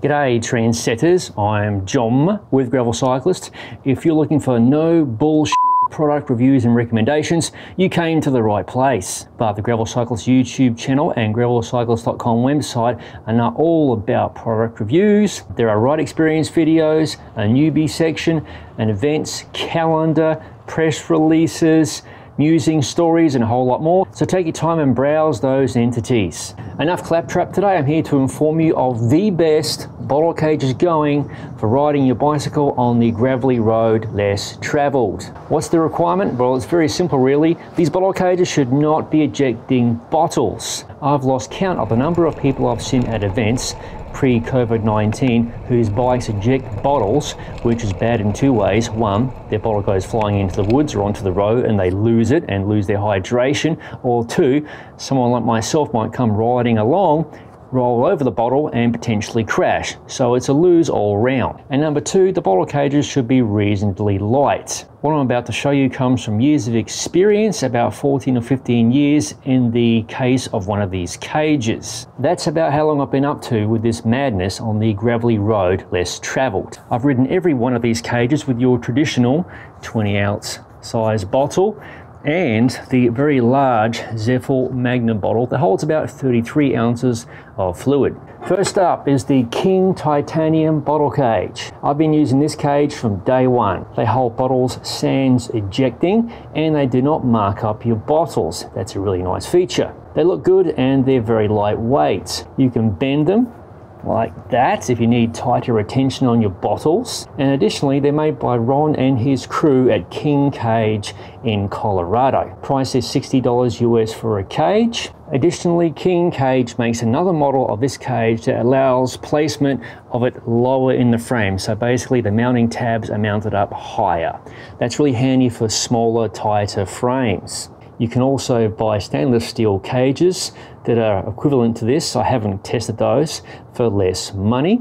G'day trendsetters, I'm JOM with Gravel Cyclist. If you're looking for no bullshit product reviews and recommendations, you came to the right place. But the Gravel Cyclist YouTube channel and gravelcyclist.com website are not all about product reviews. There are ride experience videos, a newbie section, an events calendar, press releases, musing stories, and a whole lot more. So take your time and browse those entities. Enough claptrap today. I'm here to inform you of the best bottle cages going for riding your bicycle on the gravelly road less travelled. What's the requirement? Well, it's very simple really. These bottle cages should not be ejecting bottles. I've lost count of the number of people I've seen at events pre-COVID-19 whose bikes eject bottles, which is bad in two ways. One, their bottle goes flying into the woods or onto the road and they lose it and lose their hydration. Or two, someone like myself might come riding along roll over the bottle and potentially crash. So it's a lose all round. And number two, the bottle cages should be reasonably light. What I'm about to show you comes from years of experience, about 14 or 15 years in the case of one of these cages. That's about how long I've been up to with this madness on the gravelly road less travelled. I've ridden every one of these cages with your traditional 20 ounce size bottle and the very large Zefal Magnum bottle that holds about 33 ounces of fluid. First up is the King Titanium bottle cage. I've been using this cage from day one. They hold bottles sans ejecting and they do not mark up your bottles. That's a really nice feature. They look good and they're very lightweight. You can bend them like that if you need tighter retention on your bottles. And additionally, they're made by Ron and his crew at King Cage in Colorado. Price is $60 US for a cage. Additionally, King Cage makes another model of this cage that allows placement of it lower in the frame. So basically the mounting tabs are mounted up higher. That's really handy for smaller, tighter frames. You can also buy stainless steel cages that are equivalent to this. I haven't tested those for less money.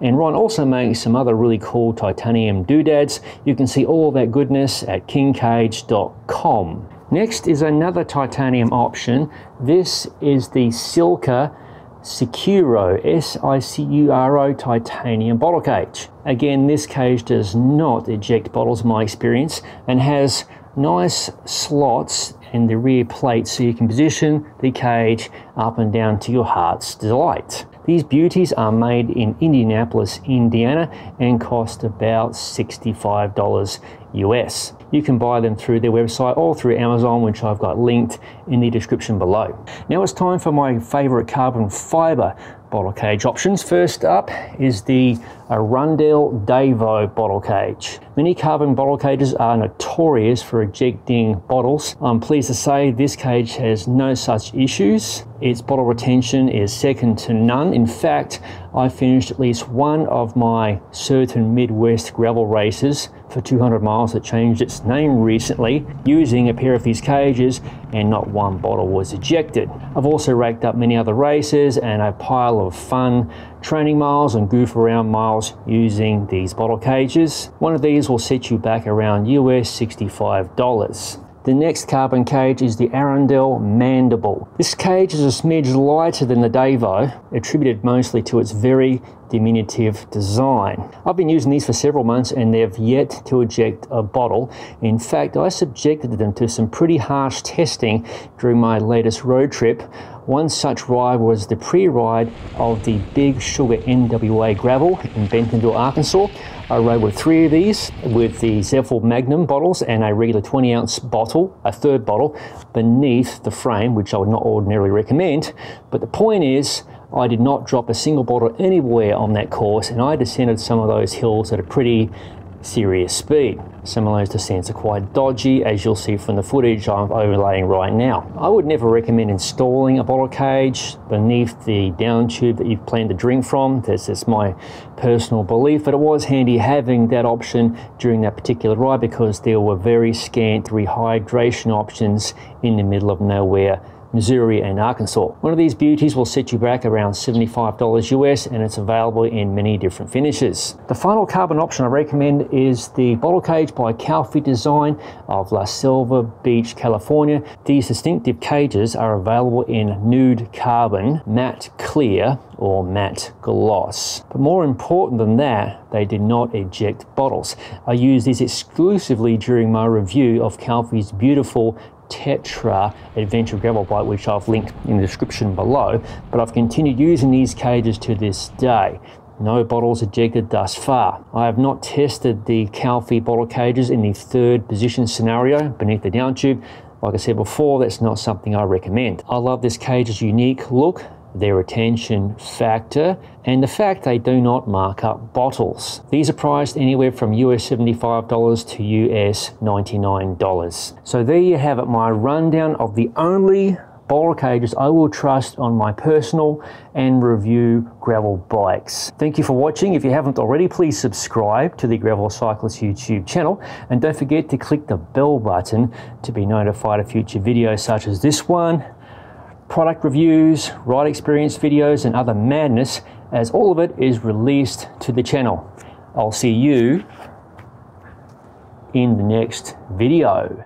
And Ron also makes some other really cool titanium doodads. You can see all that goodness at kingcage.com. Next is another titanium option. This is the Silca Sicuro, S-I-C-U-R-O titanium bottle cage. Again, this cage does not eject bottles in my experience and has nice slots the rear plate so you can position the cage up and down to your heart's delight. These beauties are made in Indianapolis, Indiana and cost about $65 US. You can buy them through their website or through Amazon, which I've got linked in the description below. Now it's time for my favorite carbon fiber bottle cage options. First up is the Arundel Davo bottle cage. Many carbon bottle cages are notorious for ejecting bottles. I'm pleased to say this cage has no such issues. Its bottle retention is second to none. In fact, I finished at least one of my certain Midwest gravel races for 200 miles that changed its name recently using a pair of these cages and not one bottle was ejected. I've also racked up many other races and a pile of fun training miles and goof around miles using these bottle cages. One of these will set you back around US $65. The next carbon cage is the Arundel Mandible. This cage is a smidge lighter than the Davo, attributed mostly to its very diminutive design. I've been using these for several months and they've yet to eject a bottle. In fact, I subjected them to some pretty harsh testing during my latest road trip. One such ride was the pre-ride of the Big Sugar NWA Gravel in Bentonville, Arkansas. I rode with three of these with the Zefal Magnum bottles and a regular 20 ounce bottle, a third bottle, beneath the frame, which I would not ordinarily recommend. But the point is, I did not drop a single bottle anywhere on that course and I descended some of those hills at a pretty serious speed. Some of those descents are quite dodgy, as you'll see from the footage I'm overlaying right now. I would never recommend installing a bottle cage beneath the down tube that you plan to drink from. That's just my personal belief, but it was handy having that option during that particular ride because there were very scant rehydration options in the middle of nowhere Missouri and Arkansas. One of these beauties will set you back around $75 US and it's available in many different finishes. The final carbon option I recommend is the bottle cage by Calfee Design of La Selva Beach, California. These distinctive cages are available in nude carbon, matte clear, or matte gloss. But more important than that, they did not eject bottles. I used these exclusively during my review of Calfee's beautiful Tetra Adventure Gravel Bike, which I've linked in the description below, but I've continued using these cages to this day. No bottles ejected thus far. I have not tested the Calfee bottle cages in the third position scenario beneath the down tube. Like I said before, that's not something I recommend. I love this cage's unique look their retention factor, and the fact they do not mark up bottles. These are priced anywhere from US $75 to US $99. So there you have it, my rundown of the only bottle cages I will trust on my personal and review gravel bikes. Thank you for watching. If you haven't already, please subscribe to the Gravel Cyclist YouTube channel and don't forget to click the bell button to be notified of future videos such as this one product reviews, ride experience videos, and other madness, as all of it is released to the channel. I'll see you in the next video.